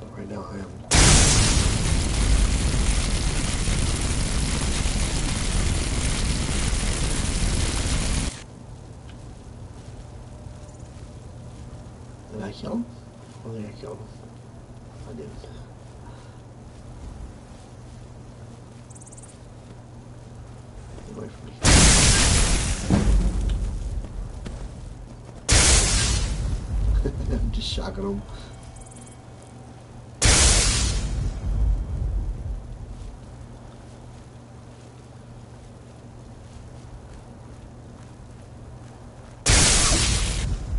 But right now, I am. Did I kill him? I think I killed him. I did. Get away from me. I'm just shocking them.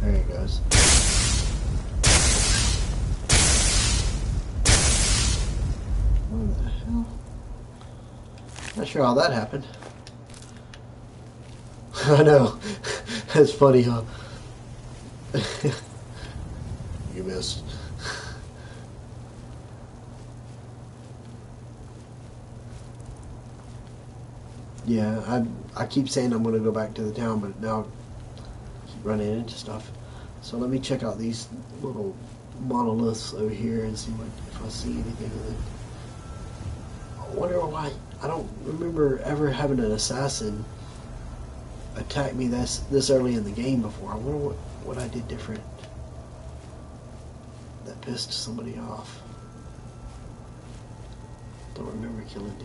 There he goes. The hell? Not sure how that happened. I know. That's funny, huh? you missed. Yeah, I I keep saying I'm gonna go back to the town, but now keep running into stuff. So let me check out these little monoliths over here and see what if I see anything. I wonder why I don't remember ever having an assassin attack me this this early in the game before. I wonder what, what I did different that pissed somebody off. Don't remember killing.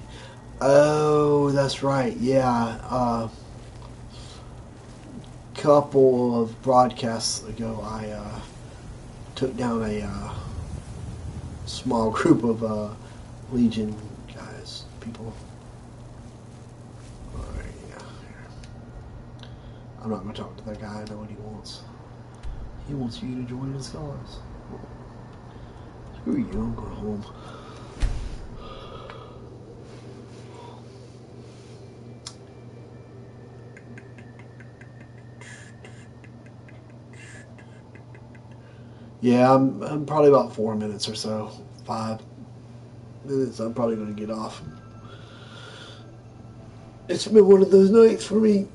Oh, that's right. Yeah. Uh, couple of broadcasts ago, I uh, took down a uh, small group of uh, Legion guys, people. I'm not going to talk to that guy. I know what he wants. He wants you to join his cause. Screw you. I'm going home. Yeah, I'm, I'm probably about four minutes or so. Five minutes. I'm probably going to get off. It's been one of those nights for me.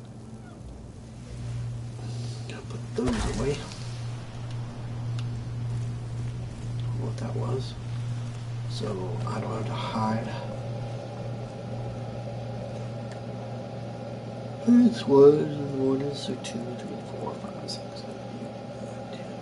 Gotta put those away. What that was. So I don't have to hide. This was one two, three, four, five, six, seven, eight, nine, ten.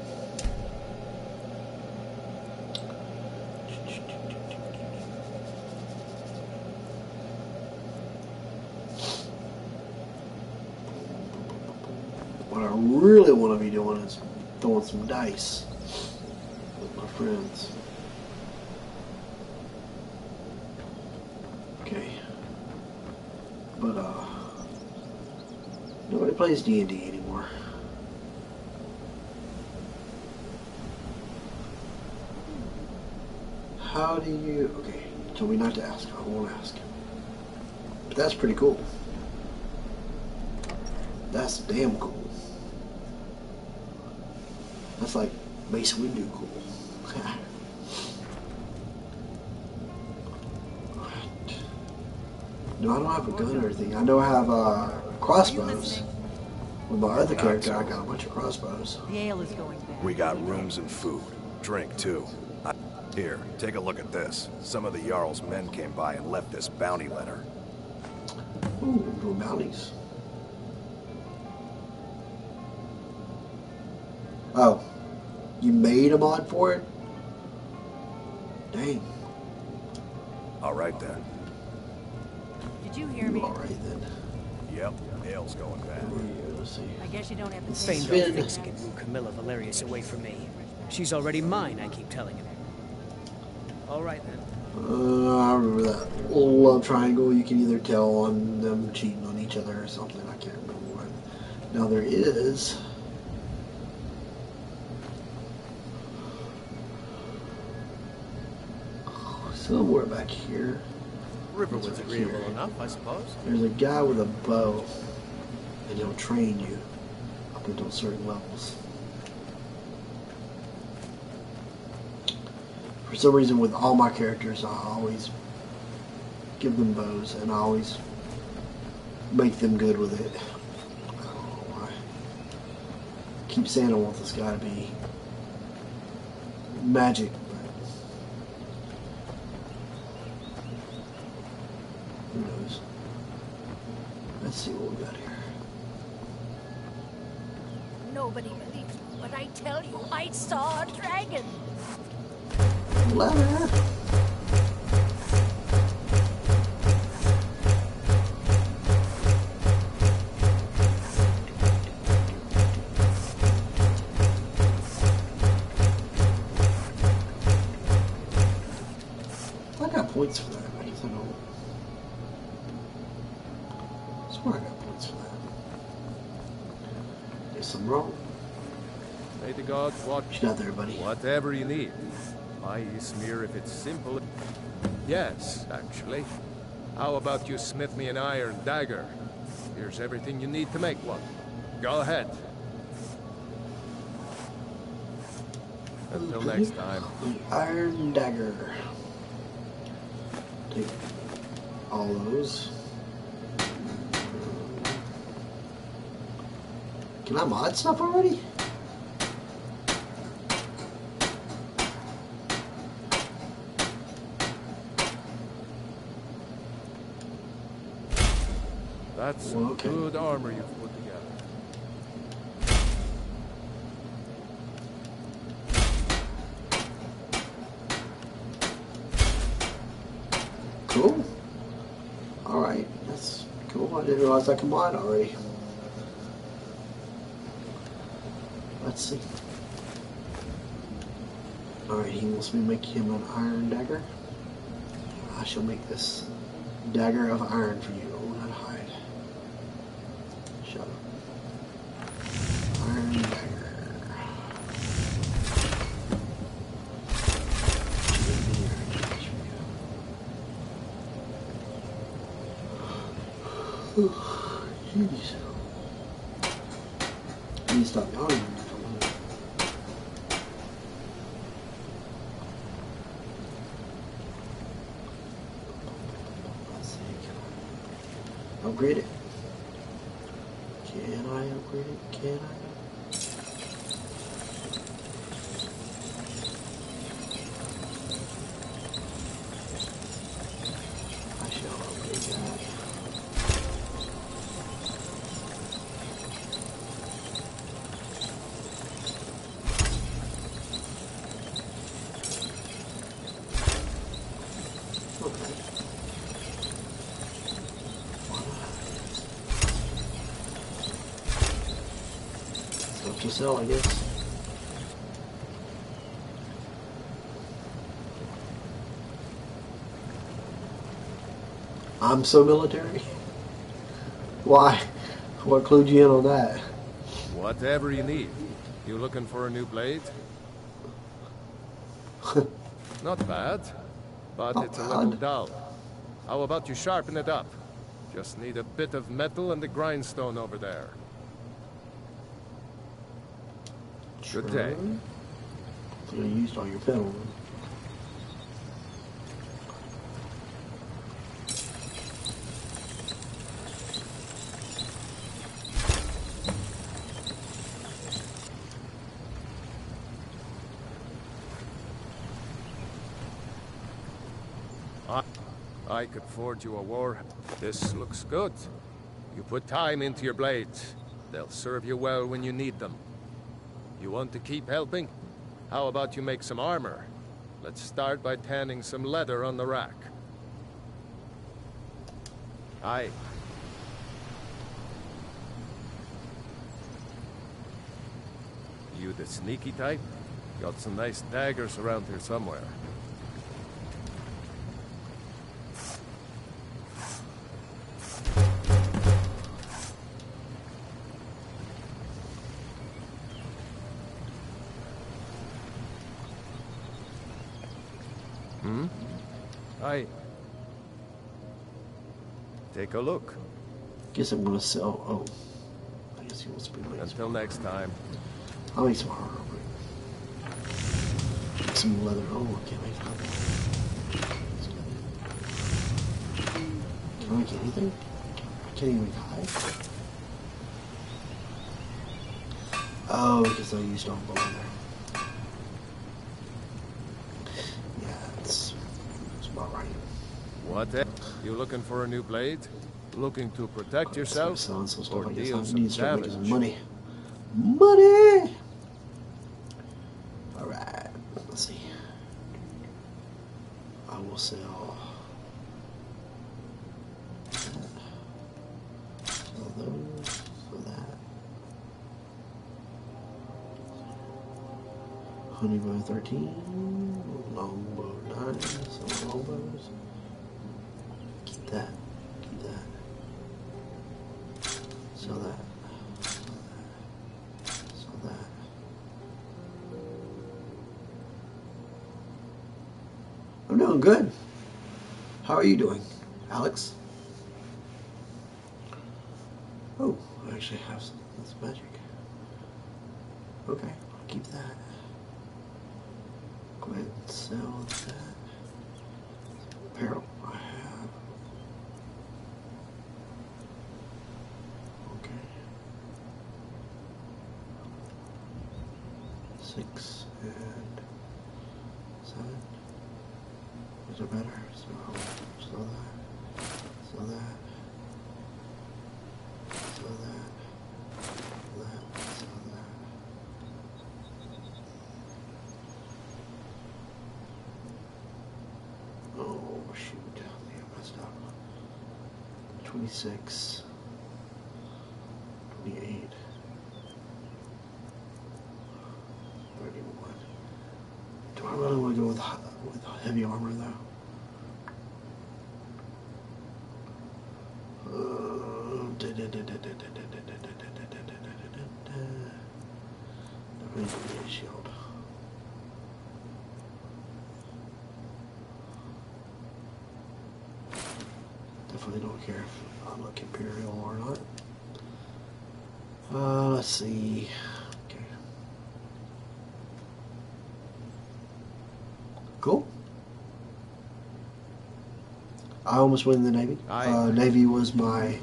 What I really want to be doing is throwing some dice with my friends. Okay. But uh nobody plays D&D anymore. How do you Okay, told me not to ask. I won't ask. But that's pretty cool. That's damn cool. That's like Mace Windu cool. Alright. No, I don't have a gun or anything. I know I have uh, crossbows. With my other character, I got a bunch of crossbows. The ale is going bad. We got rooms and food. Drink, too. I- Here, take a look at this. Some of the Jarl's men came by and left this bounty letter. Ooh, doing bounties. Oh, you made a mod for it? Dang. All right, then. Did you hear me? Alright then. Yep, ale's going bad. Where are you? See. I guess you don't have to Spain say Spin. Faendal thinks he can move Camilla Valerius away from me. She's already mine, I keep telling him. All right then. Uh, I remember that little love triangle. You can either tell on them cheating on each other or something. I can't remember what. Now there is. Somewhere back here, Riverwood's It's right agreeable here. enough, I suppose. there's a guy with a bow, and he'll train you up until certain levels. For some reason, with all my characters, I always give them bows, and I always make them good with it. I don't know why. I keep saying I want this guy to be magic, Ladder. I got points for that. I don't. I swear I got points for that. Guess I'm wrong. May the gods watch got there, buddy? whatever you need pie smear if it's simple. Yes, actually. How about you smith me an iron dagger? Here's everything you need to make one. Go ahead. Until next time. The iron dagger. Take all those. Can I mod stuff already? That's some okay. good armor you've put together. Cool. Alright, that's cool. I didn't realize I could mod already. Let's see. Alright, he wants me to make him an iron dagger. I shall make this dagger of iron for you. Oh, not hide. Shut up. Iron dagger. Jeez. I need to stop yawning. Let's see, can I upgrade it? Can I upgrade it? Can I? I shall upgrade that. Okay. Sell, I guess. I'm so military. Why? What clued you in on that? Whatever you need. You looking for a new blade? Not bad, but Not it's a little dull. How about you sharpen it up? Just need a bit of metal and the grindstone over there. Good day. So you used all your pedal. I, I could forge you a war. This looks good. You put time into your blades. They'll serve you well when you need them. You want to keep helping? How about you make some armor? Let's start by tanning some leather on the rack. Aye. You the sneaky type? Got some nice daggers around here somewhere. Take a look. Guess I'm gonna sell. Oh, I guess he wants to be some. Until next time. I'll make some. Make some leather. Oh, I can't make leather. Can I make anything? I can't even make hide. Oh, because I used all the leather. Yeah, it's, it's about right. What? You looking for a new blade? Looking to protect yourself? Selling some stuff. Or deal some need to some damage? money. Money! You doing, 26, 28, 31. Do I really want to go with, with heavy armor, though? Shield. Definitely don't care look imperial or not. Uh, let's see. Okay. Cool. I almost went in the Navy. I- Uh, Navy was my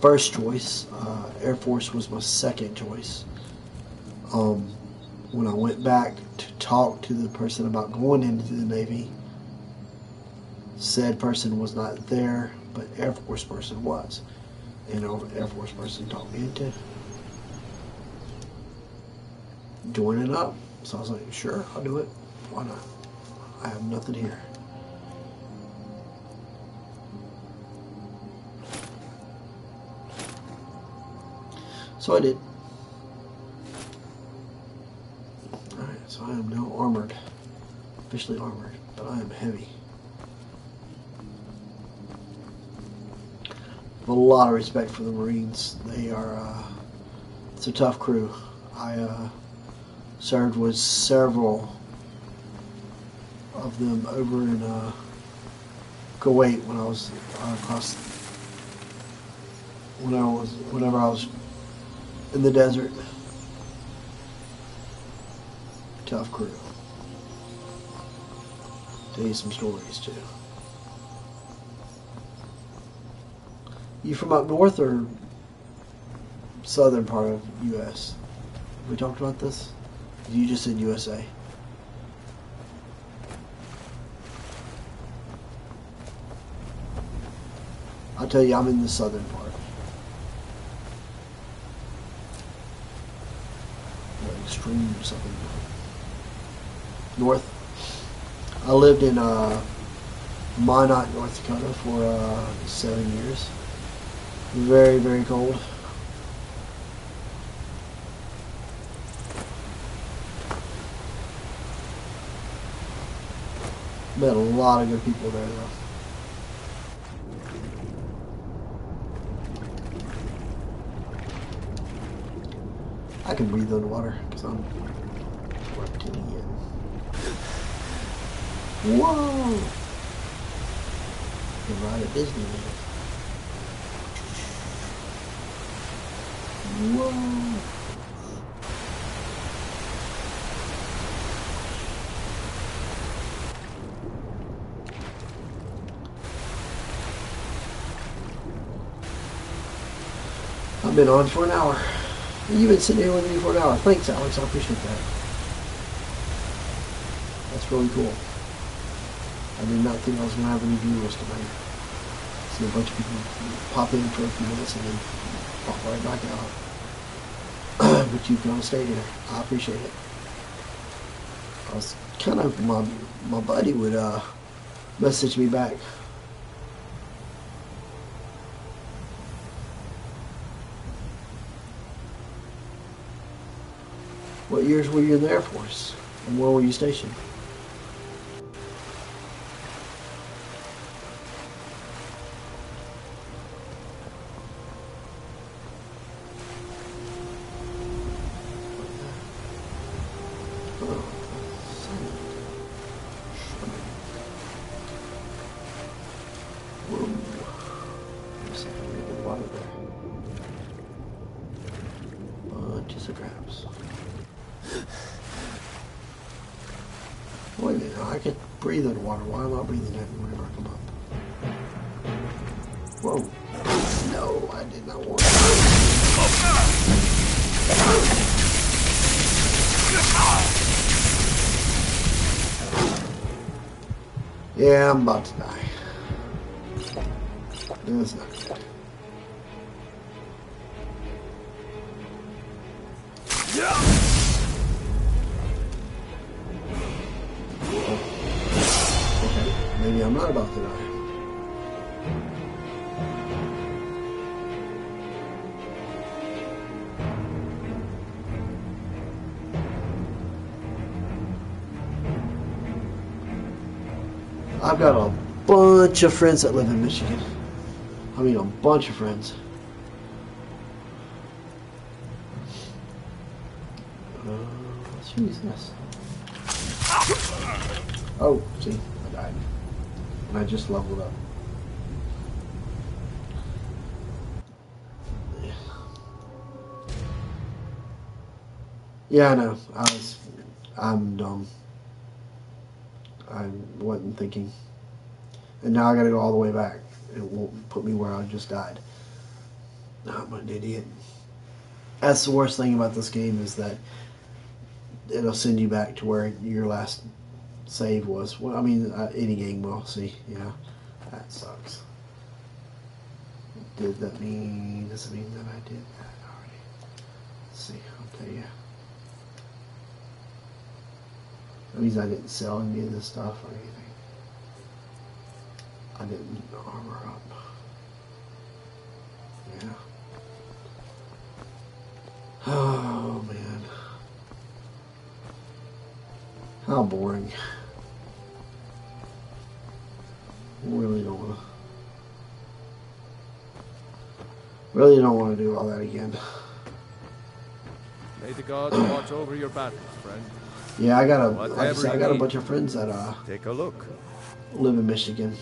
first choice. Uh, Air Force was my second choice. Um, when I went back to talk to the person about going into the Navy, said person was not there, but Air Force person was and an Air Force person talked me into it up. So I was like, sure, I'll do it. Why not? I have nothing here. So I did. Alright, so I am now armored. Officially armored, but I am heavy. A lot of respect for the Marines. They are uh, it's a tough crew. I uh, served with several of them over in uh, Kuwait when I was uh, across when I was whenever I was in the desert. Tough crew. Tell you some stories too. You from up north or southern part of U.S.? We talked about this. You just said USA. I'll tell you, I'm in the southern part. Extreme southern part. North. I lived in uh, Minot, North Dakota for uh, seven years. Very, very cold. Met a lot of good people there, though. I can breathe underwater because I'm reptilian. Whoa! Can ride at Disneyland. Whoa! I've been on for an hour. You've been sitting here with me for an hour. Thanks, Alex. I appreciate that. That's really cool. I did not think I was going to have any viewers tonight. See a bunch of people pop in for a few minutes and then pop right back out. But you've here. I appreciate it. I was kind of my my buddy would uh message me back. What years were you in the Air Force? And where were you stationed? Yeah, bunch of friends that live in Michigan. I mean, a bunch of friends. Uh, let's use this. Oh, see, I died. And I just leveled up. Yeah, I know. I was. I'm dumb. I wasn't thinking. And now I gotta go all the way back. It won't put me where I just died. I'm an idiot. That's the worst thing about this game is that it'll send you back to where your last save was. Well, I mean, uh, any game will. See, yeah, that sucks. Did that mean? Does it mean that I did that already? Let's see, I'll tell you. That means I didn't sell any of this stuff or anything. I didn't armor up. Yeah. Oh man. How boring. Really don't wanna Really don't want to do all that again. May the gods watch over your battles, friend. Yeah, I got a like I, said, I got a bunch of friends that uh Take a look. live in Michigan.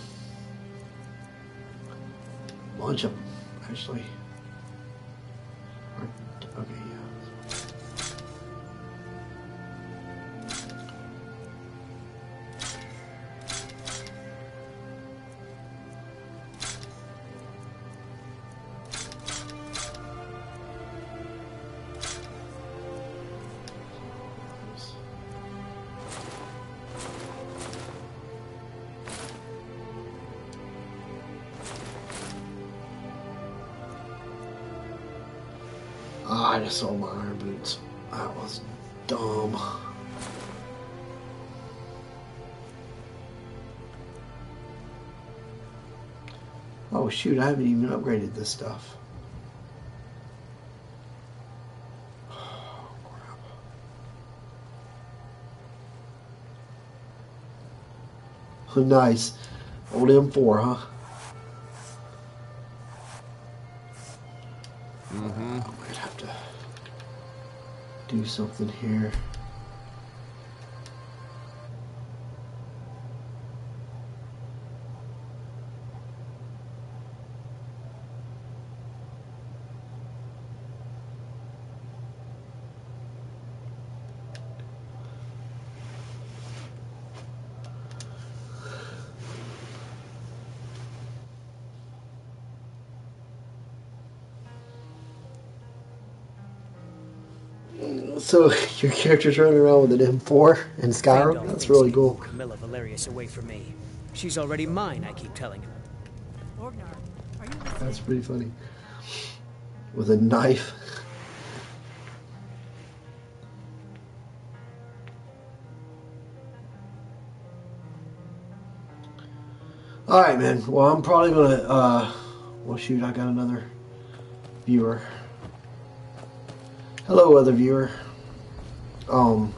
Bunch of them, actually. Shoot, I haven't even upgraded this stuff. Oh, crap. Nice. Old M4, huh? Mm-hmm. I might have to do something here. So your character's running around with an M4 in Skyrim? That's really cool. moved Camilla Valerius away from me. She's already mine, I keep telling him. Orgnar, are you listening? That's pretty funny. With a knife. All right, man. Well, I'm probably gonna. uh Well, shoot, I got another viewer. Hello, other viewer. Um.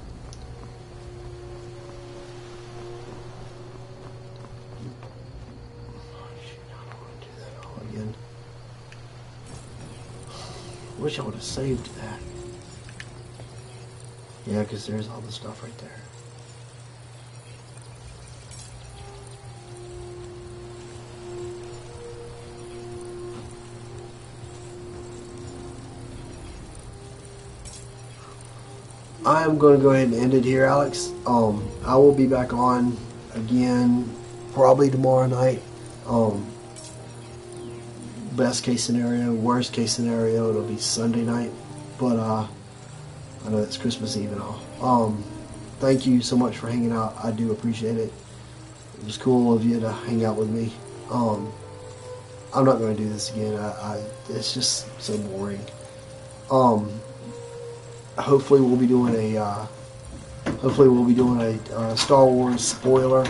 Wish I would have saved that. Yeah, because there's all the stuff right there. I am going to go ahead and end it here, Alex. Um, I will be back on again probably tomorrow night. Um, best case scenario, worst case scenario, it'll be Sunday night. But uh, I know it's Christmas Eve and all. Um, thank you so much for hanging out. I do appreciate it. It was cool of you to hang out with me. Um, I'm not going to do this again. I, I it's just so boring. Um, hopefully we'll be doing a uh, hopefully we'll be doing a uh, Star Wars spoiler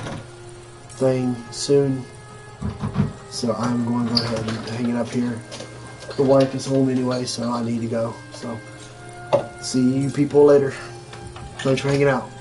thing soon. So I'm going to go ahead and hang it up here. The wife is home anyway, so I need to go. So see you people later. Thanks for hanging out.